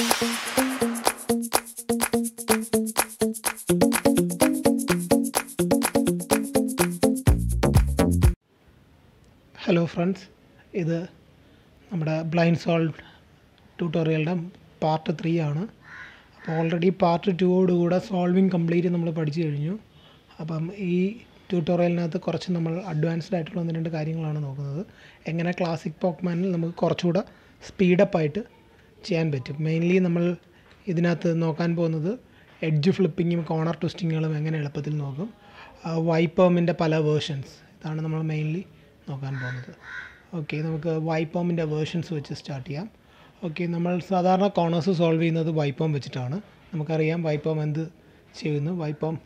Hello friends ഇത് നമ്മുടെ blind solve ട്യൂട്ടോറിയലിന്റെ പാർട്ട് ത്രീ ആണ്. അപ്പോൾ ഓൾറെഡി പാർട്ട് ടുവോട് കൂടെ സോൾവിങ് കംപ്ലീറ്റ് നമ്മൾ പഠിച്ചു കഴിഞ്ഞു. അപ്പം ഈ ട്യൂട്ടോറിയലിനകത്ത് കുറച്ച് നമ്മൾ അഡ്വാൻസ്ഡ് ആയിട്ടുള്ള ഒന്ന് രണ്ട് കാര്യങ്ങളാണ് നോക്കുന്നത്. എങ്ങനെ ക്ലാസിക് പോക്മാനിൽ നമുക്ക് കുറച്ചുകൂടെ സ്പീഡപ്പ് ആയിട്ട് ചെയ്യാൻ പറ്റും. മെയിൻലി നമ്മൾ ഇതിനകത്ത് നോക്കാൻ പോകുന്നത് എഡ്ജ് ഫ്ലിപ്പിങ്ങും കോർണർ ട്വിസ്റ്റിങ്ങുകളും എങ്ങനെ എളുപ്പത്തിൽ നോക്കും. വൈപ്പേമിന്റെ പല വേർഷൻസ് ഇതാണ് നമ്മൾ മെയിൻലി നോക്കാൻ പോകുന്നത്. ഓക്കെ നമുക്ക് വൈപ്പോമിന്റെ വേർഷൻസ് വെച്ച് സ്റ്റാർട്ട് ചെയ്യാം. ഓക്കെ നമ്മൾ സാധാരണ കോണേഴ്സ് സോൾവ് ചെയ്യുന്നത് വൈപ്പോം വെച്ചിട്ടാണ്. നമുക്കറിയാം വൈപ്പോം എന്ത് ചെയ്യുന്നു. വൈപ്പോം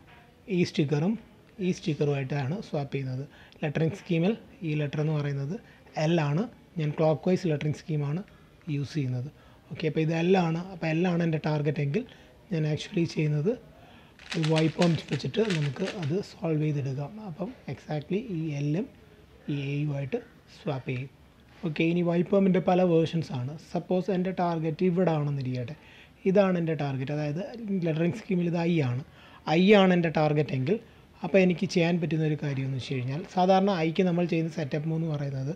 ഈ സ്റ്റിക്കറും ഈ സ്റ്റിക്കറുമായിട്ടാണ് സ്വാപ്പ് ചെയ്യുന്നത്. ലെറ്ററിങ് സ്കീമിൽ ഈ ലെറ്റർ എന്ന് പറയുന്നത് എൽ ആണ്. ഞാൻ ക്ലോക്ക് വൈസ് ലെറ്ററിങ് സ്കീമാണ് യൂസ് ചെയ്യുന്നത്. ഓക്കെ അപ്പോൾ ഇത് എൽ ആണ് അപ്പോൾ എൽ ആണ് എന്റെ ടാർഗറ്റ് എങ്കിൽ ഞാൻ ആക്ച്വലി ചെയ്യുന്നത് വൈപ്പോം വെച്ചിട്ട് നമുക്ക് അത് സോൾവ് ചെയ്തെടുക്കാം. അപ്പം എക്സാക്ട്ലി ഈ എല്ലും ഈ എയുമായിട്ട് സ്വാപ്പ് ചെയ്യും. ഓക്കെ ഇനി വൈപ്പോമിന്റെ പല വേർഷൻസ് ആണ്. സപ്പോസ് എന്റെ ടാർഗറ്റ് ഇവിടെ ആണെന്നിരിക്കട്ടെ ഇതാണ് എന്റെ ടാർഗറ്റ് അതായത് ലെറ്ററിങ് സ്കീമിൽ ഇത് ഐ ആണ്. ഐ ആണ് എന്റെ ടാർഗറ്റ് എങ്കിൽ അപ്പോൾ എനിക്ക് ചെയ്യാൻ പറ്റുന്ന ഒരു കാര്യം എന്ന് വെച്ച് കഴിഞ്ഞാൽ സാധാരണ ഐക്ക് നമ്മൾ ചെയ്യുന്ന സെറ്റപ്പ് എന്ന് പറയുന്നത്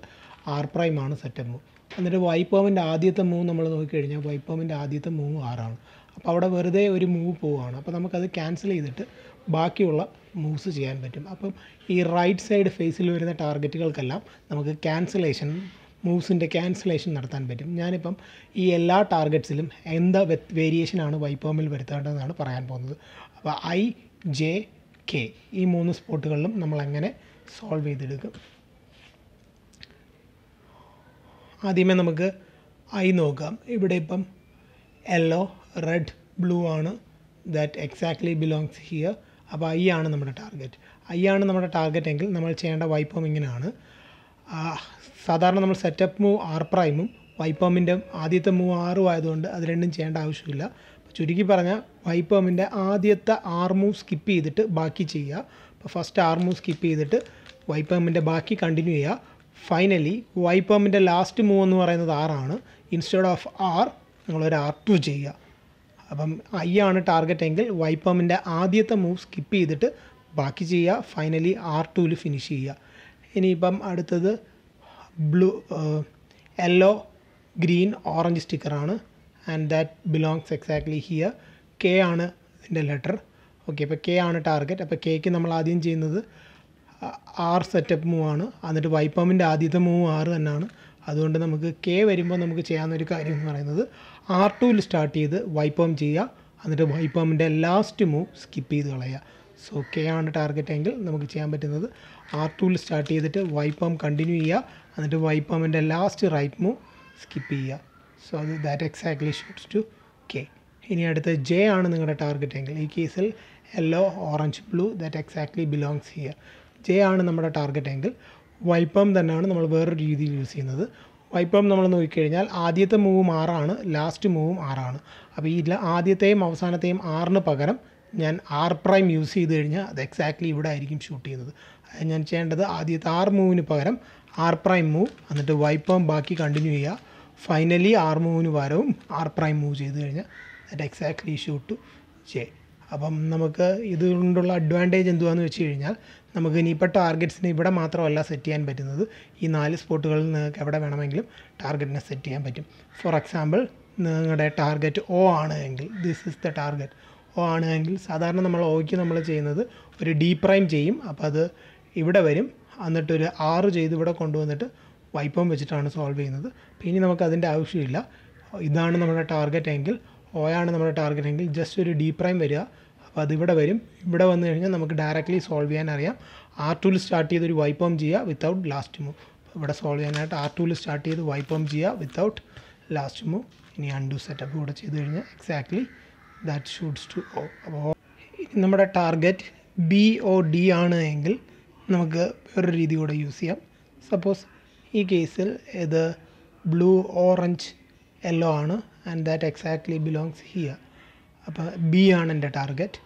ആർ പ്രൈം ആണ് സെറ്റപ്പ് എന്നിട്ട് വൈപ്പോമിന്റെ ആദ്യത്തെ മൂവ് നമ്മൾ നോക്കിക്കഴിഞ്ഞാൽ വൈപ്പോമിന്റെ ആദ്യത്തെ മൂവ് ആറാണ്. അപ്പോൾ അവിടെ വെറുതെ ഒരു മൂവ് പോവുകയാണ്. അപ്പോൾ നമുക്കത് ക്യാൻസൽ ചെയ്തിട്ട് ബാക്കിയുള്ള മൂവ്സ് ചെയ്യാൻ പറ്റും. അപ്പം ഈ റൈറ്റ് സൈഡ് ഫേസിൽ വരുന്ന ടാർഗറ്റുകൾക്കെല്ലാം നമുക്ക് ക്യാൻസലേഷൻ മൂവ്സിന്റെ ക്യാൻസലേഷൻ നടത്താൻ പറ്റും. ഞാനിപ്പം ഈ എല്ലാ ടാർഗറ്റ്സിലും എന്താ വേരിയേഷനാണ് വൈപ്പോമിൽ വരുത്തേണ്ടതെന്നാണ് പറയാൻ പോകുന്നത്. അപ്പോൾ ഐ ജെ കെ ഈ മൂന്ന് സ്പോട്ടുകളിലും നമ്മൾ എങ്ങനെ സോൾവ് ചെയ്തെടുക്കും? ആദ്യമേ നമുക്ക് ഐ നോക്കാം. ഇവിടെ ഇപ്പം യെല്ലോ റെഡ് ബ്ലൂ ആണ് ദാറ്റ് എക്സാക്ട്ലി ബിലോങ്സ് ഹിയർ അപ്പോൾ ഐ ആണ് നമ്മുടെ ടാർഗറ്റ് ഐ ആണ് നമ്മുടെ ടാർഗറ്റ് എങ്കിൽ നമ്മൾ ചെയ്യേണ്ട വൈപ്പോം ഇങ്ങനെയാണ്. സാധാരണ നമ്മൾ സെറ്റപ്പ് മൂവ് ആർ പ്രൈമും വൈപ്പോമിന്റെ ആദ്യത്തെ മൂവ് ആറും ആയതുകൊണ്ട് അത് രണ്ടും ചെയ്യേണ്ട ആവശ്യമില്ല. ചുരുക്കി പറഞ്ഞാൽ വൈപ്പോമിന്റെ ആദ്യത്തെ ആർ മൂവ് സ്കിപ്പ് ചെയ്തിട്ട് ബാക്കി ചെയ്യുക. അപ്പോൾ ഫസ്റ്റ് ആർ മൂവ് സ്കിപ്പ് ചെയ്തിട്ട് വൈപ്പോമിന്റെ ബാക്കി കണ്ടിന്യൂ ചെയ്യുക. ഫൈനലി വൈപ്പോമിന്റെ ലാസ്റ്റ് മൂവ് എന്ന് പറയുന്നത് ആറാണ്. ഇൻസ്റ്റെഡ് ഓഫ് ആർ നിങ്ങളൊരു ആർ ടു ചെയ്യുക. അപ്പം ഐ ആണ് ടാർഗറ്റ് എങ്കിൽ വൈപ്പമിന്റെ ആദ്യത്തെ മൂവ് സ്കിപ്പ് ചെയ്തിട്ട് ബാക്കി ചെയ്യുക. ഫൈനലി ആർ ടുവിൽ ഫിനിഷ് ചെയ്യുക. ഇനിയിപ്പം അടുത്തത് blue yellow green orange സ്റ്റിക്കറാണ് and that belongs exactly here K ആണ് ഇതിന്റെ ലെറ്റർ ഓക്കെ അപ്പോൾ കെ ആണ് ടാർഗറ്റ് അപ്പോൾ കെക്ക് നമ്മൾ ആദ്യം ചെയ്യുന്നത് ആർ സെറ്റപ്പ് മൂവ് ആണ്. എന്നിട്ട് വൈപ്പമിന്റെ ആദ്യത്തെ മൂവ് ആറ് തന്നെയാണ്. അതുകൊണ്ട് നമുക്ക് കെ വരുമ്പോൾ നമുക്ക് ചെയ്യാവുന്ന ഒരു കാര്യം എന്ന് പറയുന്നത് ആർ ടുവിൽ സ്റ്റാർട്ട് ചെയ്ത് വൈപ്പം ചെയ്യുക. എന്നിട്ട് വൈപ്പമിന്റെ ലാസ്റ്റ് മൂവ് സ്കിപ്പ് ചെയ്ത് കളയുക. സോ കെ ആണ് ടാർഗറ്റ് എങ്കിൽ നമുക്ക് ചെയ്യാൻ പറ്റുന്നത് ആർ ടുവിൽ സ്റ്റാർട്ട് ചെയ്തിട്ട് വൈപ്പം കണ്ടിന്യൂ ചെയ്യുക. എന്നിട്ട് വൈപ്പമിന്റെ ലാസ്റ്റ് റൈറ്റ് മൂവ് സ്കിപ്പ് ചെയ്യുക. സോ അത് that exactly shoots to K ഇനി അടുത്ത ജെ ആണ് നിങ്ങളുടെ ടാർഗറ്റ് എങ്കിൽ. ഈ കേസിൽ yellow orange blue that exactly belongs here J ആണ് നമ്മുടെ ടാർഗറ്റ് എങ്കിൽ വൈപ്പം തന്നെയാണ് നമ്മൾ വേറൊരു രീതിയിൽ യൂസ് ചെയ്യുന്നത്. വൈപ്പം നമ്മൾ നോക്കിക്കഴിഞ്ഞാൽ ആദ്യത്തെ മൂവും ആറാണ് ലാസ്റ്റ് മൂവും ആറാണ് അപ്പോൾ ഈ ആദ്യത്തെയും അവസാനത്തെയും ആറിന് പകരം ഞാൻ ആർ പ്രൈം യൂസ് ചെയ്ത് കഴിഞ്ഞാൽ അത് എക്സാക്ട്ലി ഇവിടെ ആയിരിക്കും ഷൂട്ട് ചെയ്യുന്നത്. ഞാൻ ചെയ്യേണ്ടത് ആദ്യത്തെ ആർ മൂവിന് പകരം ആർ പ്രൈം മൂവ് എന്നിട്ട് വൈപ്പം ബാക്കി കണ്ടിന്യൂ ചെയ്യുക. ഫൈനലി ആർ മൂവിന് പകരവും ആർ പ്രൈം മൂവ് ചെയ്ത് കഴിഞ്ഞാൽ ദറ്റ് എക്സാക്ട്ലി ഷൂട്ട് ചെയ്യും അപ്പം നമുക്ക് ഇത് കൊണ്ടുള്ള അഡ്വാന്റേജ് എന്തുവാന്ന് വെച്ച് കഴിഞ്ഞാൽ നമുക്ക് ഇനിയിപ്പോൾ ടാർഗറ്റ്സിന് ഇവിടെ മാത്രമല്ല സെറ്റ് ചെയ്യാൻ പറ്റുന്നത്. ഈ നാല് സ്പോട്ടുകളിൽ നിങ്ങൾക്ക് എവിടെ വേണമെങ്കിലും ടാർഗറ്റിനെ സെറ്റ് ചെയ്യാൻ പറ്റും. ഫോർ എക്സാമ്പിൾ നിങ്ങളുടെ ടാർഗറ്റ് ഒ ആണ് എങ്കിൽ this is the target O ആണ് എങ്കിൽ സാധാരണ നമ്മൾ ഓയ്ക്ക് നമ്മൾ ചെയ്യുന്നത് ഒരു ഡി പ്രൈം ചെയ്യും. അപ്പോൾ അത് ഇവിടെ വരും. എന്നിട്ട് ഒരു ആറ് ചെയ്ത് ഇവിടെ കൊണ്ടുവന്നിട്ട് വൈപ്പം വെച്ചിട്ടാണ് സോൾവ് ചെയ്യുന്നത്. പിന്നെ നമുക്ക് അതിന്റെ ആവശ്യമില്ല. ഇതാണ് നമ്മുടെ ടാർഗറ്റ് എങ്കിൽ ഒ ആണ് നമ്മുടെ ടാർഗറ്റ് എങ്കിൽ ജസ്റ്റ് ഒരു ഡി പ്രൈം വരിക. അപ്പോൾ അതിവിടെ വരും. ഇവിടെ വന്നു കഴിഞ്ഞാൽ നമുക്ക് ഡയറക്റ്റ്ലി സോൾവ് ചെയ്യാൻ അറിയാം. ആർ ടൂൽ സ്റ്റാർട്ട് ചെയ്ത് ഒരു വൈപ്പ് ഓം ചെയ്യുക വിത്തൗട്ട് ലാസ്റ്റ് മൂവ് ഇവിടെ സോൾവ് ചെയ്യാനായിട്ട് ആർ ടൂൽ സ്റ്റാർട്ട് ചെയ്ത് ഓം ചെയ്യുക വിത്തൗട്ട് ലാസ്റ്റ് മൂവ് ഇനി അൺഡു സെറ്റപ്പ് കൂടെ ചെയ്ത് കഴിഞ്ഞാൽ exactly that shoots to O അപ്പോൾ നമ്മുടെ ടാർഗറ്റ് ബി ഒ ഡി ആണ് എങ്കിൽ നമുക്ക് വേറൊരു രീതി കൂടെ യൂസ് ചെയ്യാം. സപ്പോസ് ഈ കേസിൽ ഇത് ബ്ലൂ ഓറഞ്ച് യെല്ലോ ആണ്. And that exactly belongs here അപ്പോൾ ബി ആണ് എന്റെ ടാർഗറ്റ്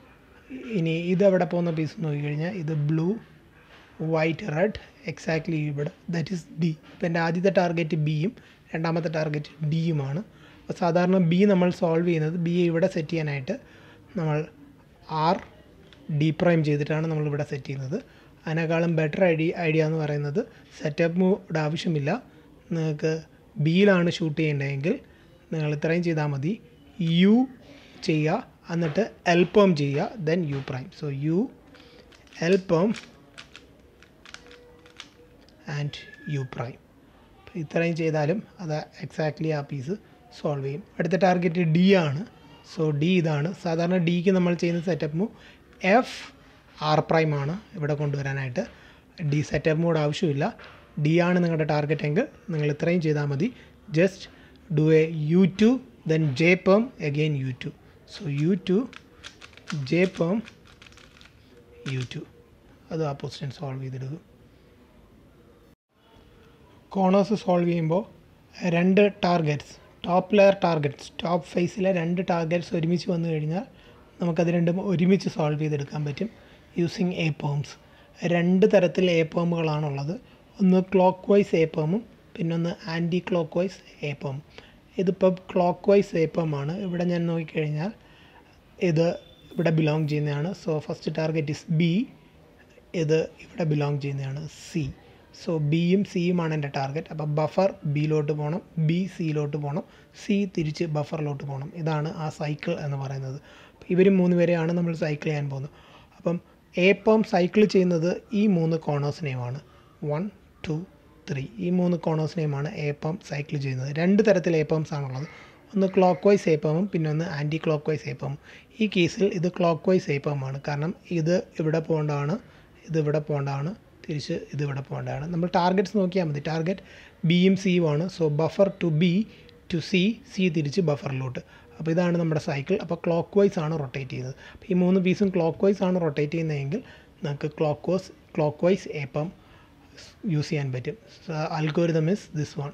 ഇനി ഇതെവിടെ പോകുന്ന പീസ് നോക്കിക്കഴിഞ്ഞാൽ ഇത് ബ്ലൂ വൈറ്റ് റെഡ് എക്സാക്ട്ലി ഇവിടെ. ദാറ്റ് ഈസ് ഡി ഇപ്പോൾ എന്റെ ആദ്യത്തെ ടാർഗറ്റ് ബിയും രണ്ടാമത്തെ ടാർഗറ്റ് ഡിയുമാണ് അപ്പോൾ സാധാരണ ബി നമ്മൾ സോൾവ് ചെയ്യുന്നത് ബി ഇവിടെ സെറ്റ് ചെയ്യാനായിട്ട് നമ്മൾ ആർ ഡി പ്രൈം ചെയ്തിട്ടാണ് നമ്മൾ ഇവിടെ സെറ്റ് ചെയ്യുന്നത്. അതിനേക്കാളും ബെറ്റർ ഐഡിയ ഐഡിയ എന്ന് പറയുന്നത് സെറ്റപ്പ് മൂഡ് ആവശ്യമില്ല. നിങ്ങൾക്ക് ബിയിലാണ് ഷൂട്ട് ചെയ്യേണ്ടതെങ്കിൽ നിങ്ങൾ ഇത്രയും ചെയ്താൽ മതി. യു ചെയ്യുക. എന്നിട്ട് എൽപ്പം ചെയ്യുക. Then U prime so U L perm and U prime ഇത്രയും ചെയ്താലും അത് എക്സാക്ട്ലി ആ പീസ് സോൾവ് ചെയ്യും. അടുത്ത ടാർഗറ്റ് ഡി ആണ്. സോ ഡി ഇതാണ്. സാധാരണ ഡിക്ക് നമ്മൾ ചെയ്യുന്ന സെറ്റപ്പ് എഫ് ആർ പ്രൈം ആണ് ഇവിടെ കൊണ്ടുവരാനായിട്ട്. ഡി സെറ്റപ്പ് മോഡ് ആവശ്യമില്ല. ഡി ആണ് നിങ്ങളുടെ ടാർഗറ്റ് എങ്കിൽ നിങ്ങൾ ഇത്രയും ചെയ്താൽ മതി. Just perm again U two. So U two J perm U two. അത് ആ പൊസിഷൻ സോൾവ് ചെയ്തെടുക്കും. കോണേഴ്സ് സോൾവ് ചെയ്യുമ്പോൾ രണ്ട് targets top layer targets top ഫേസിലെ രണ്ട് ടാർഗറ്റ്സ് ഒരുമിച്ച് വന്നു കഴിഞ്ഞാൽ നമുക്കത് രണ്ടും ഒരുമിച്ച് സോൾവ് ചെയ്തെടുക്കാൻ പറ്റും യൂസിങ് എ പേംസ് രണ്ട് തരത്തിൽ എ പേമുകളാണുള്ളത് ഒന്ന് ക്ലോക്ക് വൈസ് എ പേമും പിന്നെ ഒന്ന് ആന്റി ക്ലോക്ക് വൈസ് ഏപ്പം. ഇതിപ്പം ക്ലോക്ക് വൈസ് ഏപ്പമാണ്. പേമാണ് ഇവിടെ ഞാൻ നോക്കിക്കഴിഞ്ഞാൽ ഇത് ഇവിടെ ബിലോങ് ചെയ്യുന്നതാണ്. So first target is B ഇത് ഇവിടെ ബിലോങ് ചെയ്യുന്നതാണ് സി സോ ബിയും സിയുമാണ് എന്റെ ടാർഗറ്റ് അപ്പോൾ ബഫർ ബിയിലോട്ട് പോകണം. ബി സിയിലോട്ട് പോകണം. സി തിരിച്ച് ബഫറിലോട്ട് പോകണം. ഇതാണ് ആ സൈക്കിൾ എന്ന് പറയുന്നത്. ഇവരും മൂന്ന് പേരെയാണ് നമ്മൾ സൈക്കിൾ ചെയ്യാൻ പോകുന്നത്. അപ്പം എപ്പം സൈക്കിൾ ചെയ്യുന്നത് ഈ മൂന്ന് കോണേഴ്സിനെയുമാണ് വൺ ടു ത്രീ. ഈ മൂന്ന് കോണേഴ്സിനെയുമാണ് എ പം സൈക്കിൾ ചെയ്യുന്നത്. രണ്ട് തരത്തിൽ എ പംസ് ആണുള്ളത്. ഒന്ന് ക്ലോക്ക് വൈസ് ഏപ്പമും പിന്നെ ഒന്ന് ആന്റി ക്ലോക്ക് വൈസ് ഏപ്പമും ഈ കേസിൽ ഇത് ക്ലോക്ക് വൈസ് ഏപ്പമാണ് കാരണം ഇത് ഇവിടെ പോകേണ്ടതാണ് ഇത് ഇവിടെ പോകേണ്ടതാണ് തിരിച്ച് ഇത് ഇവിടെ പോകേണ്ടതാണ്. നമ്മൾ ടാർഗറ്റ്സ് നോക്കിയാൽ മതി. ടാർഗറ്റ് ബിയും സിയും ആണ്. So buffer to B to C C തിരിച്ച് ബഫറിലോട്ട് അപ്പോൾ ഇതാണ് നമ്മുടെ സൈക്കിൾ അപ്പോൾ ക്ലോക്ക് വൈസ് ആണ് റൊട്ടേറ്റ് ചെയ്യുന്നത്. അപ്പോൾ ഈ മൂന്ന് പീസും ക്ലോക്ക് വൈസ് ആണ് റൊട്ടേറ്റ് ചെയ്യുന്നതെങ്കിൽ നമുക്ക് clockwise clockwise ഏപ്പം use ചെയ്യാൻ പറ്റും. Algorithm is this one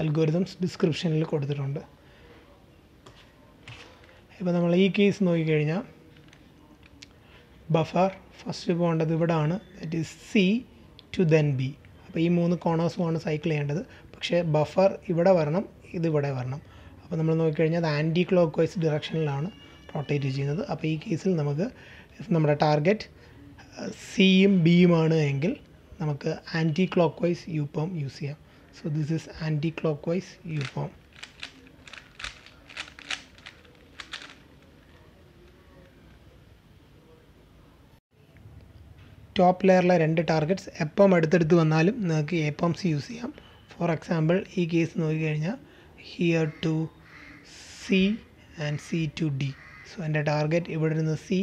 algorithms ഡിസ്ക്രിപ്ഷനിൽ കൊടുത്തിട്ടുണ്ട്. ഇപ്പോൾ നമ്മൾ ഈ കേസ് നോക്കിക്കഴിഞ്ഞാൽ ബഫർ ഫസ്റ്റ് പോകേണ്ടത് ഇവിടാണ്. That is C to then B അപ്പോൾ ഈ മൂന്ന് കോണേഴ്സുമാണ് സൈക്കിൾ ചെയ്യേണ്ടത്. പക്ഷേ ബഫർ ഇവിടെ വരണം ഇത് ഇവിടെ വരണം. അപ്പോൾ നമ്മൾ നോക്കിക്കഴിഞ്ഞാൽ അത് ആന്റി ക്ലോക്ക് വൈസ് ഡിറക്ഷനിലാണ് റൊട്ടേറ്റ് ചെയ്യുന്നത്. അപ്പോൾ ഈ കേസിൽ നമുക്ക് നമ്മുടെ ടാർഗറ്റ് സിയും ബിയുമാണ് എങ്കിൽ നമുക്ക് anti clockwise U perm use ചെയ്യാം. So this is anti clockwise U perm top ലെയറിലെ രണ്ട് ടാർഗറ്റ്സ് എപ്പം അടുത്തെടുത്ത് വന്നാലും നിങ്ങൾക്ക് എ പംസ് യൂസ് ചെയ്യാം. ഫോർ എക്സാമ്പിൾ ഈ കേസ് നോക്കിക്കഴിഞ്ഞാൽ here to C and C to D so എന്റെ ടാർഗറ്റ് ഇവിടെ നിന്ന് സി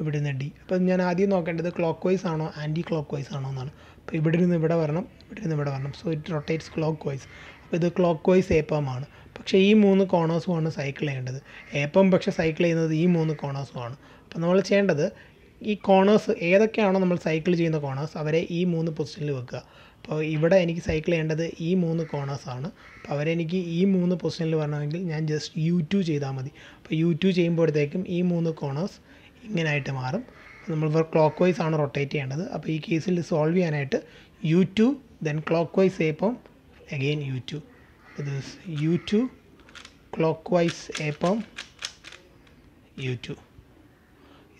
ഇവിടെ നിന്ന് ഡി അപ്പം ഞാൻ ആദ്യം നോക്കേണ്ടത് ക്ലോക്ക് വൈസ് ആണോ ആന്റി ക്ലോക്ക് വൈസ് ആണോ എന്നാണ്. അപ്പോൾ ഇവിടെ നിന്ന് ഇവിടെ വരണം ഇവിടെ നിന്ന് ഇവിടെ വരണം. So it rotates clockwise അപ്പോൾ ഇത് ക്ലോക്ക് വൈസ് ഏപ്പമാണ്. പക്ഷേ ഈ മൂന്ന് കോണേഴ്സുമാണ് സൈക്കിൾ ചെയ്യേണ്ടത്. ഏപ്പം പക്ഷേ സൈക്കിൾ ചെയ്യുന്നത് ഈ മൂന്ന് കോണേഴ്സുമാണ് അപ്പോൾ നമ്മൾ ചെയ്യേണ്ടത് ഈ കോണേഴ്സ് ഏതൊക്കെയാണോ നമ്മൾ സൈക്കിൾ ചെയ്യുന്ന കോണേഴ്സ് അവരെ ഈ മൂന്ന് പൊസിഷനിൽ വെക്കുക. അപ്പോൾ ഇവിടെ എനിക്ക് സൈക്കിൾ ചെയ്യേണ്ടത് ഈ മൂന്ന് കോണേഴ്സാണ് അപ്പോൾ അവരെനിക്ക് ഈ മൂന്ന് പൊസിഷനിൽ വരണമെങ്കിൽ ഞാൻ ജസ്റ്റ് യു ടു ചെയ്താൽ മതി. അപ്പോൾ യു ടു ചെയ്യുമ്പോഴത്തേക്കും ഈ മൂന്ന് കോണേഴ്സ് ഇങ്ങനായിട്ട് മാറും. നമ്മൾ ഇവർ ക്ലോക്ക് വൈസ് ആണ് റൊട്ടേറ്റ് ചെയ്യേണ്ടത്. അപ്പോൾ ഈ കേസിൽ സോൾവ് ചെയ്യാനായിട്ട് U two then clockwise ഏപ്പം അഗെയിൻ യു ടു ഇത് യു ടു ക്ലോക്ക് വൈസ് ഏപ്പം യു ടു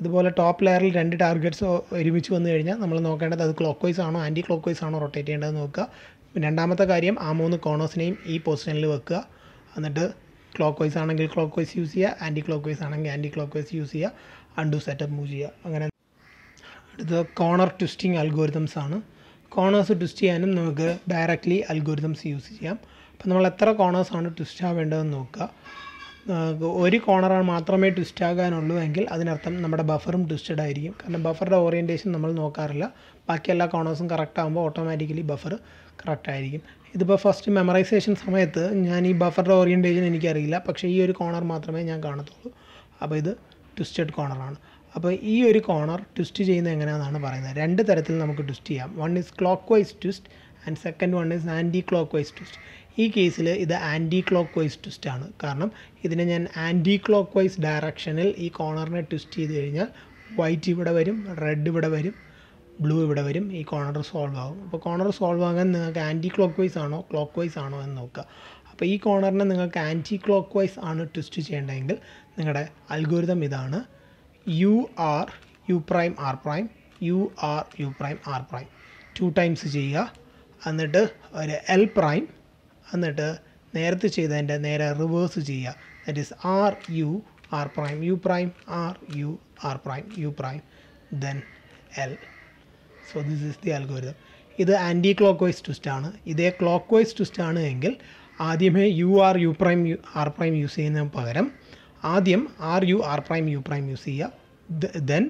ഇതുപോലെ ടോപ്പ് ലെയറിൽ രണ്ട് ടാർഗറ്റ്സ് ഒരുമിച്ച് വന്നു കഴിഞ്ഞാൽ നമ്മൾ നോക്കേണ്ടത് അത് ക്ലോക്ക് വൈസ് ആണോ ആന്റി ക്ലോക്ക് വൈസ് ആണോ റൊട്ടേറ്റ് ചെയ്യേണ്ടത് നോക്കുക. രണ്ടാമത്തെ കാര്യം ആ മൂന്ന് കോണേഴ്സിനെയും ഈ പൊസിഷനിൽ വെക്കുക. എന്നിട്ട് ക്ലോക്ക് വൈസ് ആണെങ്കിൽ ക്ലോക്ക് വൈസ് യൂസ് ചെയ്യുക ആന്റി ക്ലോക്ക് വൈസ് ആണെങ്കിൽ ആന്റി ക്ലോക്ക് വൈസ് യൂസ് ചെയ്യുക അണ്ടു സെറ്റപ്പ് മൂവ് ചെയ്യുക. അങ്ങനെ അടുത്ത കോണർ ട്വിസ്റ്റിംഗ് അൽഗോരിതംസ് ആണ്. കോണേഴ്സ് ട്വിസ്റ്റ് ചെയ്യാനും നമുക്ക് ഡയറക്റ്റ്ലി അൽഗോരിതംസ് യൂസ് ചെയ്യാം. അപ്പോൾ നമ്മൾ എത്ര കോണേഴ്സ് ആണ് ട്വിസ്റ്റ് ആവേണ്ടതെന്ന് നോക്കുക. ഒരു കോണർ മാത്രമേ ട്വിസ്റ്റ് ആകാനുള്ളൂ എങ്കിൽ അതിനർത്ഥം നമ്മുടെ ബഫറും ട്വിസ്റ്റഡ് ആയിരിക്കും. കാരണം ബഫറുടെ ഓറിയന്റേഷൻ നമ്മൾ നോക്കാറില്ല. ബാക്കി എല്ലാ കോണേഴ്സും കറക്റ്റ് ആകുമ്പോൾ ഓട്ടോമാറ്റിക്കലി ബഫർ കറക്റ്റ് ആയിരിക്കും ഇതിപ്പോൾ ഫസ്റ്റ് മെമ്മറൈസേഷൻ സമയത്ത് ഞാൻ ഈ ബഫറിന്റെ ഓറിയന്റേഷൻ എനിക്കറിയില്ല. പക്ഷേ ഈ ഒരു കോണർ മാത്രമേ ഞാൻ കാണത്തുള്ളൂ. അപ്പോൾ ഇത് ട്വിസ്റ്റഡ് കോണറാണ് അപ്പോൾ ഈ ഒരു കോണർ ട്വിസ്റ്റ് ചെയ്യുന്നത് എങ്ങനെയാണെന്നാണ് പറയുന്നത്. രണ്ട് തരത്തിൽ നമുക്ക് ട്വിസ്റ്റ് ചെയ്യാം. One is clockwise twist and second one is anti clockwise twist ഈ കേസിൽ ഇത് ആന്റി ക്ലോക്ക് വൈസ് ട്വിസ്റ്റ് ആണ്. കാരണം ഇതിനെ ഞാൻ ആന്റി ക്ലോക്ക് വൈസ് ഡയറക്ഷനിൽ ഈ കോർണറിനെ ട്വിസ്റ്റ് ചെയ്ത് കഴിഞ്ഞാൽ വൈറ്റ് ഇവിടെ വരും റെഡ് ഇവിടെ വരും ബ്ലൂ ഇവിടെ വരും ഈ കോർണർ സോൾവ് ആകും അപ്പോൾ കോർണർ സോൾവ് ആകാൻ നിങ്ങൾക്ക് ആന്റി ക്ലോക്ക് വൈസ് ആണോ ക്ലോക്ക് വൈസ് ആണോ എന്ന് നോക്കുക അപ്പോൾ ഈ കോർണറിനെ നിങ്ങൾക്ക് ആന്റി ക്ലോക്ക് വൈസ് ആണ് ട്വിസ്റ്റ് ചെയ്യേണ്ടതെങ്കിൽ നിങ്ങളുടെ അൽഗോരിതം ഇതാണ് U R U prime R prime U R U prime R prime two times ചെയ്യുക. എന്നിട്ട് ഒരു എൽ പ്രൈം എന്നിട്ട് നേരത്തെ ചെയ്തതിന്റെ നേരെ റിവേഴ്സ് ചെയ്യുക. That is R U R prime U prime R U R prime U prime then L so this is the algorithm ഇത് anti clock vice twist ആണ്. ഇതേ ക്ലോക്ക് വൈസ് ട്വിസ്റ്റ് ആണ് എങ്കിൽ ആദ്യമേ U R U prime U R prime use ചെയ്യുന്നതിന് പകരം ആദ്യം R U R prime U prime use ചെയ്യുക. Then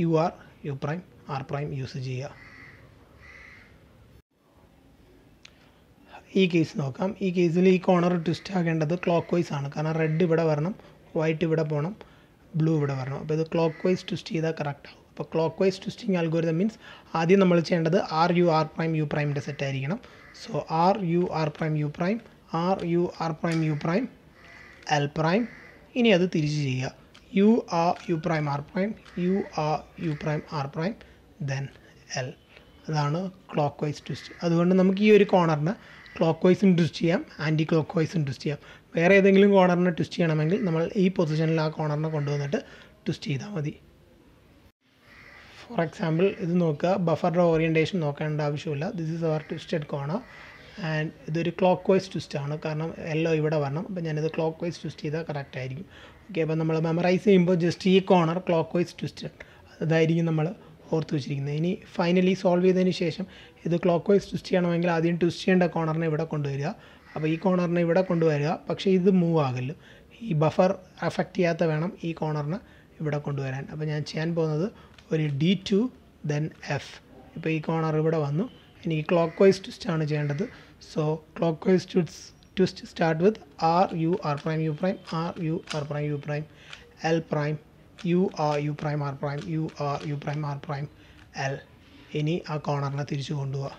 U R U prime R prime use ചെയ്യുക. ഈ കേസ് നോക്കാം. ഈ കേസിൽ ഈ കോർണർ ട്വിസ്റ്റ് ആകേണ്ടത് ക്ലോക്ക് വൈസ് ആണ്. കാരണം റെഡ് ഇവിടെ വരണം വൈറ്റ് ഇവിടെ പോകണം ബ്ലൂ ഇവിടെ വരണം. അപ്പോൾ ഇത് ക്ലോക്ക് വൈസ് ട്വിസ്റ്റ് ചെയ്താൽ കറക്റ്റ് ആവും. അപ്പോൾ clockwise twisting algorithm means ആദ്യം നമ്മൾ ചെയ്യേണ്ടത് R U R prime U പ്രൈമിന്റെ സെറ്റ് ആയിരിക്കണം. So R U R prime U prime R U R prime U prime L prime ഇനി അത് തിരിച്ച് ചെയ്യുക. U R U prime R prime U R U prime R prime then L അതാണ് clock vice twist അതുകൊണ്ട് നമുക്ക് ഈ ഒരു കോർണറിന് ക്ലോക്ക് വൈസും ട്വിസ്റ്റ് ചെയ്യാം ആന്റി ക്ലോക്ക് വൈസും ട്വിസ്റ്റ് ചെയ്യാം. വേറെ ഏതെങ്കിലും കോർണറിനെ ട്വിസ്റ്റ് ചെയ്യണമെങ്കിൽ നമ്മൾ ഈ പൊസിഷനിൽ ആ കോർണറിനെ കൊണ്ടുവന്നിട്ട് ട്വിസ്റ്റ് ചെയ്താൽ മതി. ഫോർ എക്സാമ്പിൾ ഇത് നോക്കുക. ബഫറിന്റെ ഓറിയന്റേഷൻ നോക്കേണ്ട ആവശ്യമില്ല. This is our twisted corner and ഇതൊരു ക്ലോക്ക് വൈസ് ട്വിസ്റ്റ് ആണ്. കാരണം എല്ലോ ഇവിടെ വരണം. അപ്പോൾ ഞാനിത് ക്ലോക്ക് വൈസ് ട്വിസ്റ്റ് ചെയ്താൽ കറക്റ്റ് ആയിരിക്കും. ഓക്കെ അപ്പോൾ നമ്മൾ മെമ്മറൈസ് ചെയ്യുമ്പോൾ ജസ്റ്റ് ഈ കോണർ ക്ലോക്ക് വൈസ് ട്വിസ്റ്റഡ് അതായിരിക്കും നമ്മൾ ഓർത്ത് വെച്ചിരിക്കുന്നത്. ഇനി ഫൈനലി സോൾവ് ചെയ്തതിന് ശേഷം ഇത് ക്ലോക്ക് വൈസ് ട്വിസ്റ്റ് ചെയ്യണമെങ്കിൽ ആദ്യം ട്വിസ്റ്റ് ചെയ്യേണ്ട കോണറിനെ ഇവിടെ കൊണ്ടുവരിക. അപ്പോൾ ഈ കോണറിനെ ഇവിടെ കൊണ്ടുവരിക. പക്ഷേ ഇത് മൂവ് ആകല്ലോ ഈ ബഫർ അഫക്റ്റ് ചെയ്യാത്ത വേണം ഈ കോണറിന് ഇവിടെ കൊണ്ടുവരാൻ. അപ്പോൾ ഞാൻ ചെയ്യാൻ പോകുന്നത് ഒരു ഡി ടു ദെൻ എഫ് ഇപ്പോൾ ഈ കോണർ ഇവിടെ വന്നു. എനിക്ക് ക്ലോക്ക് വൈസ് ട്വിസ്റ്റാണ് ചെയ്യേണ്ടത്. So clockwise twist twist start with R U R prime U prime R U R prime U prime L prime U R U prime R prime U R U prime R prime L ഇനി ആ കോണറിനെ തിരിച്ചു കൊണ്ടുപോവുക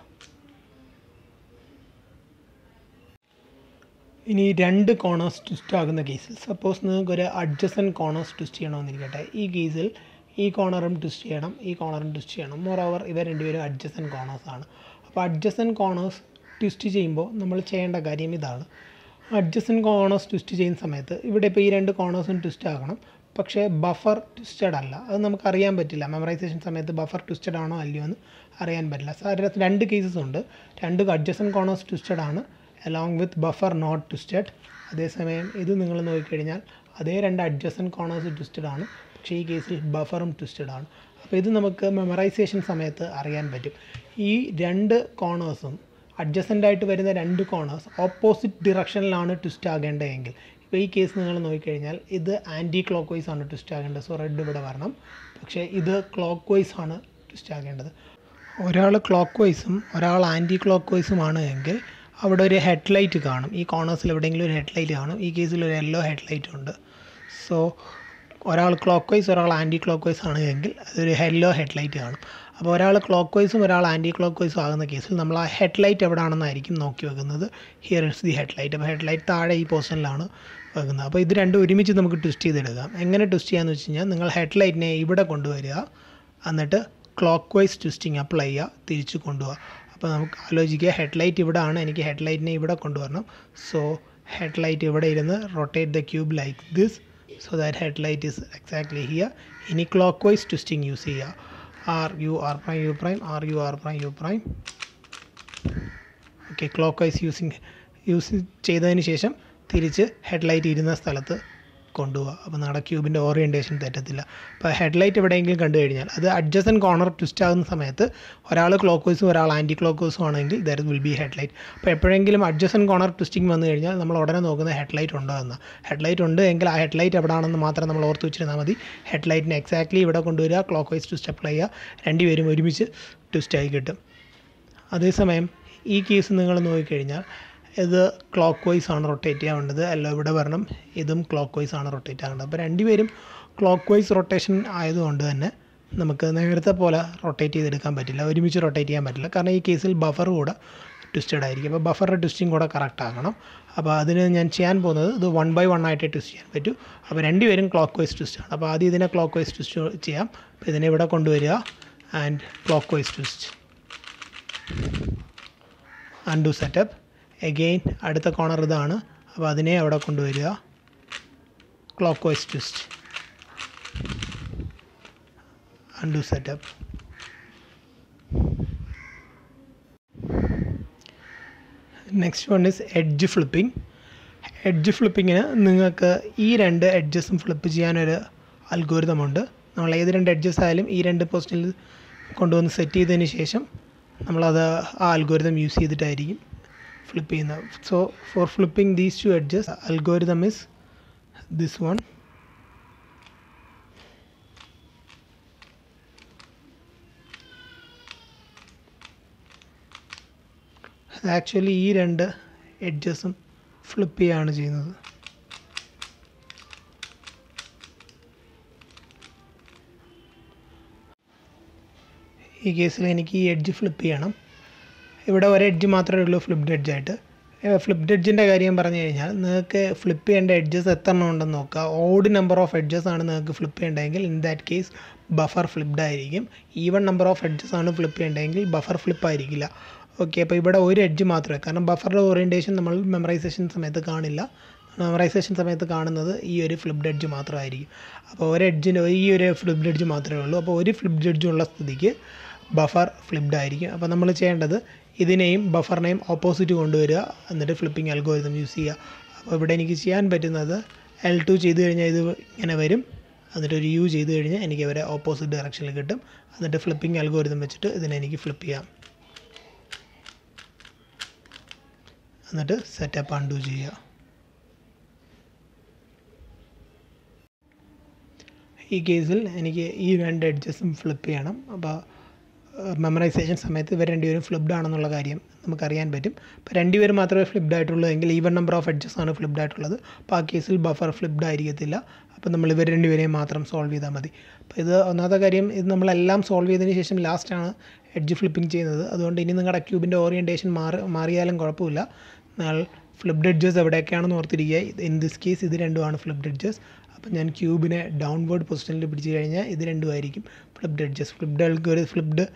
ഇനി രണ്ട് corners twist ആകുന്ന കേസിൽ suppose നിങ്ങൾക്ക് ഒരു അഡ്ജസൻ കോണേഴ്സ് ട്വിസ്റ്റ് ചെയ്യണമെന്നിരിക്കട്ടെ. ഈ കേസിൽ ഈ കോണറും ട്വിസ്റ്റ് ചെയ്യണം ഈ കോണറും ട്വിസ്റ്റ് ചെയ്യണം. മോർ ഓവർ ഇവ രണ്ടുപേരും കോണേഴ്സ് ആണ്. അപ്പോൾ അഡ്ജസൻ കോണേഴ്സ് ട്വിസ്റ്റ് ചെയ്യുമ്പോൾ നമ്മൾ ചെയ്യേണ്ട കാര്യം ഇതാണ്. അഡ്ജസൻ കോണേഴ്സ് ട്വിസ്റ്റ് ചെയ്യുന്ന സമയത്ത് ഇവിടെ ഇപ്പോൾ ഈ രണ്ട് കോണേഴ്സും ട്വിസ്റ്റ് ആകണം. പക്ഷേ ബഫർ ട്വിസ്റ്റഡ് അല്ല. അത് നമുക്ക് അറിയാൻ പറ്റില്ല. മെമ്മറൈസേഷൻ സമയത്ത് ബഫർ ട്വിസ്റ്റഡ് ആണോ അല്ലയോ എന്ന് അറിയാൻ പറ്റില്ല. സാർ രണ്ട് കേസസ് ഉണ്ട്. രണ്ട് അഡ്ജസൻ കോണേഴ്സ് ട്വിസ്റ്റഡ് ആണ് along with buffer not twisted അതേസമയം ഇത് നിങ്ങൾ നോക്കിക്കഴിഞ്ഞാൽ അതേ രണ്ട് അഡ്ജസൻ കോണേഴ്സ് ട്വിസ്റ്റഡ് ആണ്. പക്ഷേ ഈ കേസിൽ ബഫറും ട്വിസ്റ്റഡ് ആണ്. അപ്പോൾ ഇത് നമുക്ക് മെമ്മറൈസേഷൻ സമയത്ത് അറിയാൻ പറ്റും. ഈ രണ്ട് കോണേഴ്സും അഡ്ജസന്റ് ആയിട്ട് വരുന്ന രണ്ട് കോണേഴ്സ് ഓപ്പോസിറ്റ് ഡിറക്ഷനിലാണ് ട്വിസ്റ്റ് ആകേണ്ടതെങ്കിൽ. ഇപ്പോൾ ഈ കേസ് നിങ്ങൾ നോക്കിക്കഴിഞ്ഞാൽ ഇത് ആന്റി ക്ലോക്ക് വൈസ് ആണ് ട്വിസ്റ്റ് ആകേണ്ടത്. സോ റെഡ് ഇവിടെ വരണം. പക്ഷേ ഇത് ക്ലോക്ക് വൈസ് ആണ് ട്വിസ്റ്റ് ആകേണ്ടത്. ഒരാൾ ക്ലോക്ക് വൈസും ഒരാൾ ആന്റി ക്ലോക്ക് വൈസുമാണ് എങ്കിൽ അവിടെ ഒരു ഹെഡ് ലൈറ്റ് കാണും. ഈ കോണേഴ്സിൽ എവിടെയെങ്കിലും ഒരു ഹെഡ് ലൈറ്റ് കാണും. ഈ കേസിൽ ഒരു യെല്ലോ ഹെഡ്ലൈറ്റ് ഉണ്ട്. സോ ഒരാൾ ക്ലോക്ക് വൈസ് ഒരാൾ ആന്റി ക്ലോക്ക് വൈസ് ആണ് എങ്കിൽ അതൊരു യെല്ലോ ഹെഡ്ലൈറ്റ് കാണും. അപ്പോൾ ഒരാൾ ക്ലോക്ക് വൈസും ഒരാൾ ആന്റി ക്ലോക്ക് വൈസും ആകുന്ന കേസിൽ നമ്മൾ ആ ഹെഡ്ലൈറ്റ് എവിടെയാണെന്നായിരിക്കും നോക്കി വെക്കുന്നത്. ഹിയർ ഇസ് ദി ഹെഡ്ലൈറ്റ് അപ്പോൾ ഹെഡ്ലൈറ്റ് താഴെ ഈ പൊസിഷനിലാണ് വെക്കുന്നത്. അപ്പോൾ ഇത് രണ്ടും ഒരുമിച്ച് നമുക്ക് ട്വിസ്റ്റ് ചെയ്തെടുക്കാം. എങ്ങനെ ട്വിസ്റ്റ് ചെയ്യാമെന്ന് വെച്ച് കഴിഞ്ഞാൽ നിങ്ങൾ ഹെഡ്ലൈറ്റിനെ ഇവിടെ കൊണ്ടുവരിക. എന്നിട്ട് ക്ലോക്ക് വൈസ് ട്വിസ്റ്റിങ് അപ്ലൈ ചെയ്യുക. തിരിച്ച് കൊണ്ടുപോകുക അപ്പോൾ നമുക്ക് ആലോചിക്കുക ഹെഡ്ലൈറ്റ് ഇവിടെ ആണ് എനിക്ക് ഹെഡ്ലൈറ്റിനെ ഇവിടെ കൊണ്ടുവരണം. സോ ഹെഡ്ലൈറ്റ് ഇവിടെ ഇരുന്ന് rotate the cube like this so that head light is exactly here ഇനി ക്ലോക്ക് വൈസ് ട്വിസ്റ്റിംഗ് യൂസ് ചെയ്യുക R U R prime U prime R U R prime U prime okay clockwise using use ചെയ്തതിന് ശേഷം തിരിച്ച് head light ഇരുന്ന സ്ഥലത്ത് കൊണ്ടുപോകുക അപ്പോൾ നമ്മുടെ ക്യൂബിന്റെ ഓറിയന്റേഷൻ തെറ്റത്തില്ല. അപ്പോൾ ഹെഡ്ലൈറ്റ് എവിടെയെങ്കിലും കണ്ടു കഴിഞ്ഞാൽ അത് അഡ്ജസ്റ്റൻ കോർണർ ട്വിസ്റ്റ് ആകുന്ന സമയത്ത് ഒരാൾ ക്ലോക്ക് വൈസും ഒരാൾ ആന്റി ക്ലോക്ക് വൈസും ആണെങ്കിൽ ദർ വിൽ ബി ഹെഡ്ലൈറ്റ് അപ്പോൾ എപ്പോഴെങ്കിലും അഡ്ജസ്റ്റൻ കോർണർ ട്വിസ്റ്റിംഗ് വന്നു കഴിഞ്ഞാൽ നമ്മൾ ഉടനെ നോക്കുന്ന ഹെഡ്ലൈറ്റ് ഉണ്ടോ എന്ന്. ഹെഡ്ലൈറ്റ് ഉണ്ട് എങ്കിൽ ആ ഹെഡ്ലൈറ്റ് എവിടെയാണെന്ന് മാത്രം നമ്മൾ ഓർത്ത് വെച്ചിരുന്നാൽ മതി. ഹെഡ്ലൈറ്റിന് എക്സാക്ട്ലി ഇവിടെ കൊണ്ടുവരിക ക്ലോക്ക് വൈസ് ട്വിസ്റ്റ് അപ്ലൈ ചെയ്യുക. രണ്ടുപേരും ഒരുമിച്ച് ട്വിസ്റ്റായി കിട്ടും. അതേസമയം ഈ കേസ് നിങ്ങൾ നോക്കിക്കഴിഞ്ഞാൽ ഇത് ക്ലോക്ക് വൈസ് ആണ് റൊട്ടേറ്റ് ചെയ്യാവേണ്ടത് അല്ല ഇവിടെ വരണം. ഇതും ക്ലോക്ക് വൈസ് ആണ് റൊട്ടേറ്റ് ആവേണ്ടത് അപ്പോൾ രണ്ടുപേരും ക്ലോക്ക് വൈസ് റൊട്ടേഷൻ ആയതുകൊണ്ട് തന്നെ നമുക്ക് നേരത്തെ പോലെ റൊട്ടേറ്റ് ചെയ്തെടുക്കാൻ പറ്റില്ല. ഒരുമിച്ച് റൊട്ടേറ്റ് ചെയ്യാൻ പറ്റില്ല. കാരണം ഈ കേസിൽ ബഫർ കൂടെ ട്വിസ്റ്റഡ് ആയിരിക്കും. അപ്പോൾ ബഫറിന്റെ ട്വിസ്റ്റിംഗ് കൂടെ കറക്റ്റ് ആകണം. അപ്പോൾ അതിന് ഞാൻ ചെയ്യാൻ പോകുന്നത് ഇത് വൺ ബൈ വൺ ആയിട്ട് ട്വിസ്റ്റ് ചെയ്യാൻ പറ്റൂ. അപ്പോൾ രണ്ടുപേരും ക്ലോക്ക് വൈസ് ട്വിസ്റ്റ് ആണ്. അപ്പോൾ ആദ്യം ഇതിനെ ക്ലോക്ക് വൈസ് ട്വിസ്റ്റ് ചെയ്യാം. അപ്പോൾ ഇതിനെ ഇവിടെ കൊണ്ടുവരിക. And clockwise twist undo setup again അടുത്ത കോണർ ഇതാണ്. അപ്പോൾ അതിനെ അവിടെ കൊണ്ടുവരിക. Clockwise twist undo setup next one is edge flipping edge ഫ്ലിപ്പിങ്ങിന് നിങ്ങൾക്ക് ഈ രണ്ട് എഡ്ജസും ഫ്ലിപ്പ് ചെയ്യാനൊരു അൽഗോരിതമുണ്ട് നമ്മൾ ഏത് രണ്ട് എഡ്ജസ് ആയാലും ഈ രണ്ട് പോസ്റ്റിൽ കൊണ്ടുവന്ന് സെറ്റ് ചെയ്തതിന് ശേഷം നമ്മളത് ആ അൽഗോരിതം യൂസ് ചെയ്തിട്ടായിരിക്കും. ഫ്ലിപ്പ് ചെയ്യുന്നത് so for flipping these two adjust algorithm is this one actually ഈ രണ്ട് എഡ്ജസും ഫ്ലിപ്പ് ചെയ്യുകയാണ് ചെയ്യുന്നത്. ഈ കേസിൽ എനിക്ക് ഈ എഡ്ജ് ഫ്ലിപ്പ് ചെയ്യണം. ഇവിടെ ഒരു എഡ്ജ് മാത്രമേ ഉള്ളൂ ഫ്ലിപ്ഡ് എഡ്ജായിട്ട് ഫ്ലിപ്ഡ് എഡ്ജിന്റെ കാര്യം പറഞ്ഞു കഴിഞ്ഞാൽ നിങ്ങൾക്ക് ഫ്ലിപ്പ് ചെയ്യേണ്ട എഡ്ജസ് എത്ര എണ്ണം ഉണ്ടെന്ന് നോക്കുക ഓഡ് നമ്പർ ഓഫ് എഡ്ജസ് ആണ് നിങ്ങൾക്ക് flip ചെയ്യേണ്ടതെങ്കിൽ in that case buffer flipped ആയിരിക്കും. ഈവൺ നമ്പർ ഓഫ് എഡ്ജസ് ആണ് ഫ്ലിപ്പ് ചെയ്യേണ്ടതെങ്കിൽ ബഫർ ഫ്ലിപ്പ് ആയിരിക്കില്ല. ഓക്കെ അപ്പോൾ ഇവിടെ ഒരു എഡ്ജ് മാത്രമേ കാരണം ബഫറിന്റെ ഓറിയന്റേഷൻ നമ്മൾ മെമ്മറൈസേഷൻ സമയത്ത് കാണില്ല. മെമ്മറൈസേഷൻ സമയത്ത് കാണുന്നത് ഈ ഒരു ഫ്ലിപ്ഡ് എഡ്ജ് മാത്രമായിരിക്കും. അപ്പോൾ ഒരു എഡ്ജിന് ഈ ഒരു ഫ്ലിപ്ഡ് എഡ്ജ് മാത്രമേ ഉള്ളൂ. അപ്പോൾ ഒരു ഫ്ലിപ്ഡ് എഡ്ജ് ഉള്ള സ്ഥിതിക്ക് ബഫർ ഫ്ലിപ്ഡ് ആയിരിക്കും. അപ്പോൾ നമ്മൾ ചെയ്യേണ്ടത് ഇതിനെയും ബഫറിനെയും ഓപ്പോസിറ്റ് കൊണ്ടുവരിക. എന്നിട്ട് ഫ്ലിപ്പിംഗ് അൽഗോരിതം യൂസ് ചെയ്യുക. അപ്പോൾ ഇവിടെ എനിക്ക് ചെയ്യാൻ പറ്റുന്നത് എൽ ടു ചെയ്ത് കഴിഞ്ഞാൽ ഇത് ഇങ്ങനെ വരും. എന്നിട്ട് ഒരു യു ചെയ്ത് കഴിഞ്ഞാൽ എനിക്ക് അവരെ ഓപ്പോസിറ്റ് ഡയറക്ഷനിൽ കിട്ടും. എന്നിട്ട് ഫ്ലിപ്പിംഗ് അൽഗോരിതം വെച്ചിട്ട് ഇതിനെ എനിക്ക് ഫ്ലിപ്പ് ചെയ്യാം. എന്നിട്ട് സെറ്റപ്പ് അൺഡു ചെയ്യുക. ഈ കേസിൽ എനിക്ക് ഈ രണ്ട് എഡ്ജസും ഫ്ലിപ്പ് ചെയ്യണം. അപ്പോൾ മെമ്മറൈസേഷൻ സമയത്ത് ഇവർ രണ്ടുപേരും ഫ്ലിപ്ഡ് ആണെന്നുള്ള കാര്യം നമുക്കറിയാൻ പറ്റും. അപ്പോൾ രണ്ടുപേരും മാത്രമേ ഫ്ലിപ്ഡ് ആയിട്ടുള്ളൂ എങ്കിൽ ഈവൻ നമ്പർ ഓഫ് എഡ്ജസ് ആണ് ഫ്ലിപ്ഡ് ആയിട്ടുള്ളത്. അപ്പോൾ ആ കേസിൽ ബഫർ ഫ്ലിപ്ഡ് ആയിരിക്കത്തില്ല. അപ്പോൾ നമ്മൾ ഇവർ രണ്ടുപേരെയും മാത്രം സോൾവ് ചെയ്താൽ മതി. അപ്പോൾ ഇത് ഒന്നാമത്തെ കാര്യം ഇത് നമ്മളെല്ലാം സോൾവ് ചെയ്തതിന് ശേഷം ലാസ്റ്റാണ് എഡ്ജ് ഫ്ലിപ്പിംഗ് ചെയ്യുന്നത്. അതുകൊണ്ട് ഇനി നിങ്ങളുടെ ക്യൂബിന്റെ ഓറിയന്റേഷൻ മാറി മാറിയാലും കുഴപ്പമില്ല. എന്നാൽ ഫ്ലിപ്ഡ് എഡ്ജസ് എവിടെയൊക്കെയാണെന്ന് ഓർത്തിരിക്കുക. ഇൻ ദിസ് കേസ് ഇത് രണ്ടുമാണ് ഫ്ലിപ്ഡ് എഡ്ജസ് അപ്പം ഞാൻ ക്യൂബിനെ ഡൗൺവേർഡ് പൊസിഷനിൽ പിടിച്ച് കഴിഞ്ഞാൽ ഇത് രണ്ടും ആയിരിക്കും. ഫ്ലിപ്ഡ് എഡ്ജസ് ഫ്ലിപ്ഡ് അൽഗോരി ഫ്ലിപ്ഡ്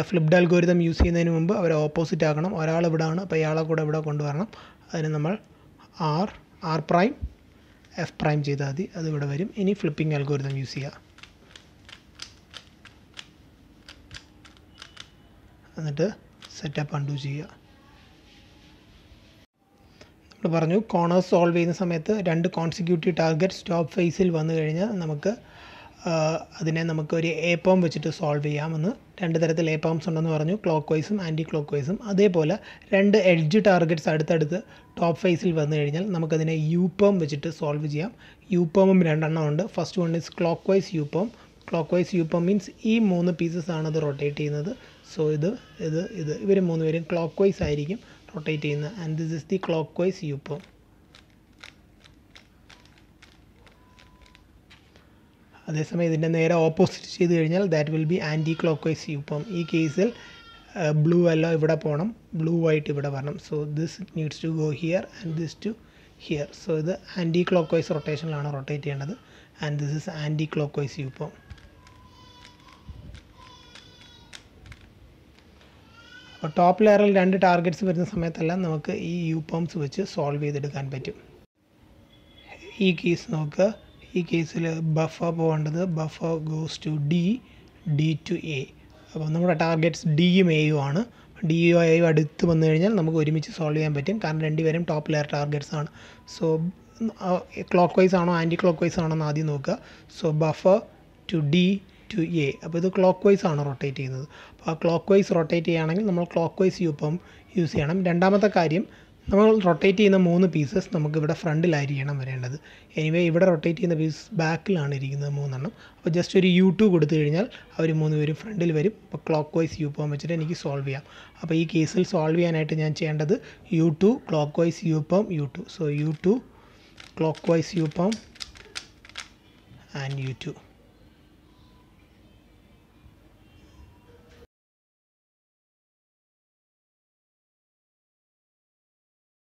ഫ്ലിപ്ഡ് അൽഗോരിതം യൂസ് ചെയ്യുന്നതിന് മുമ്പ് അവരെ ഓപ്പോസിറ്റ് ആക്കണം. ഒരാൾ ഇവിടെ ആണ് അപ്പോൾ ഇയാളെ കൂടെ ഇവിടെ കൊണ്ടുവരണം. അതിന് നമ്മൾ R R prime F prime ചെയ്താൽ മതി. അത് ഇവിടെ വരും. ഇനി ഫ്ലിപ്പിംഗ് അൽഗോരിതം യൂസ് ചെയ്യുക എന്നിട്ട് സെറ്റപ്പ് അൺഡു ചെയ്യുക. നമ്മൾ പറഞ്ഞു കോണേഴ്സ് സോൾവ് ചെയ്യുന്ന സമയത്ത് രണ്ട് കോൺസിക്യൂട്ടീവ് ടാർഗറ്റ് സ്റ്റോപ്പ് ഫേസിൽ വന്നു കഴിഞ്ഞാൽ നമുക്ക് അതിനെ നമുക്ക് ഒരു എ പോം വെച്ചിട്ട് സോൾവ് ചെയ്യാമെന്ന്. രണ്ട് തരത്തിൽ എ പോംസ് ഉണ്ടെന്ന് പറഞ്ഞു ക്ലോക്ക് വൈസും ആന്റി ക്ലോക്ക് വൈസും അതേപോലെ രണ്ട് എഡ്ജ് ടാർഗറ്റ്സ് അടുത്തടുത്ത് ടോപ്പ് ഫേസിൽ വന്നു കഴിഞ്ഞാൽ നമുക്കതിനെ യു പോം വെച്ചിട്ട് സോൾവ് ചെയ്യാം. യു പോമും രണ്ടെണ്ണം ഉണ്ട്. First one is clockwise U perm clockwise U perm means ഈ മൂന്ന് പീസസ് ആണ് അത് റൊട്ടേറ്റ് ചെയ്യുന്നത്. സോ ഇത് ഇത് ഇത്. ഇവർ മൂന്ന് പേരും ക്ലോക്ക് വൈസ് ആയിരിക്കും. റൊട്ടേറ്റ് ചെയ്യുന്നത് and this is the clockwise U perm അതേസമയം ഇതിന്റെ നേരെ ഓപ്പോസിറ്റ് ചെയ്ത് കഴിഞ്ഞാൽ that will be anti clockwise U perm ഈ കേസിൽ ബ്ലൂ എല്ലോ ഇവിടെ പോകണം ബ്ലൂ വൈറ്റ് ഇവിടെ വരണം. So this needs to go here and this to here so ഇത് ആന്റി ക്ലോക്ക് വൈസ് റൊട്ടേഷനിലാണ് റൊട്ടേറ്റ് ചെയ്യേണ്ടത്. And this is anti clockwise U perm അപ്പോൾ ടോപ്പ് ലെയറിൽ രണ്ട് ടാർഗറ്റ്സ് വരുന്ന സമയത്തെല്ലാം നമുക്ക് ഈ യു പോംസ് വെച്ച് സോൾവ് ചെയ്തെടുക്കാൻ പറ്റും. ഈ കേസ് നോക്കുക ഈ കേസിൽ ബഫ പോകേണ്ടത് buffer goes to D D to A അപ്പോൾ നമ്മുടെ ടാർഗറ്റ്സ് ഡിയും എയും ആണ്. ഡിയും എയും അടുത്ത് വന്നു കഴിഞ്ഞാൽ നമുക്ക് ഒരുമിച്ച് സോൾവ് ചെയ്യാൻ പറ്റും. കാരണം രണ്ടുപേരും ടോപ്പ് ലെയർ ടാർഗറ്റ്സ് ആണ്. സോ ക്ലോക്ക് വൈസ് ആണോ ആന്റി ക്ലോക്ക് വൈസ് ആണോ എന്ന് ആദ്യം നോക്കുക. So buffer to D to A അപ്പോൾ ഇത് ക്ലോക്ക് വൈസ് ആണ് റൊട്ടേറ്റ് ചെയ്യുന്നത്. അപ്പോൾ ആ ക്ലോക്ക് വൈസ് റൊട്ടേറ്റ് ചെയ്യുകയാണെങ്കിൽ നമ്മൾ ക്ലോക്ക് വൈസ് യൂപ്പം യൂസ് ചെയ്യണം. രണ്ടാമത്തെ കാര്യം നമ്മൾ റൊട്ടേറ്റ് ചെയ്യുന്ന മൂന്ന് പീസസ് നമുക്ക് ഇവിടെ ഫ്രണ്ടിലായിരിക്കണം വരേണ്ടത്. എനിവേ ഇവിടെ റൊട്ടേറ്റ് ചെയ്യുന്ന പീസ് ബാക്കിലാണ് ഇരിക്കുന്നത് മൂന്നെണ്ണം. അപ്പോൾ ജസ്റ്റ് ഒരു യു ടു കൊടുത്തു കഴിഞ്ഞാൽ അവർ മൂന്ന് പേരും ഫ്രണ്ടിൽ വരും. അപ്പോൾ ക്ലോക്ക് വൈസ് യു പം വെച്ചിട്ട് എനിക്ക് സോൾവ് ചെയ്യാം. അപ്പോൾ ഈ കേസിൽ സോൾവ് ചെയ്യാനായിട്ട് ഞാൻ ചെയ്യേണ്ടത് U two clockwise U perm U two so U two clockwise U perm and U two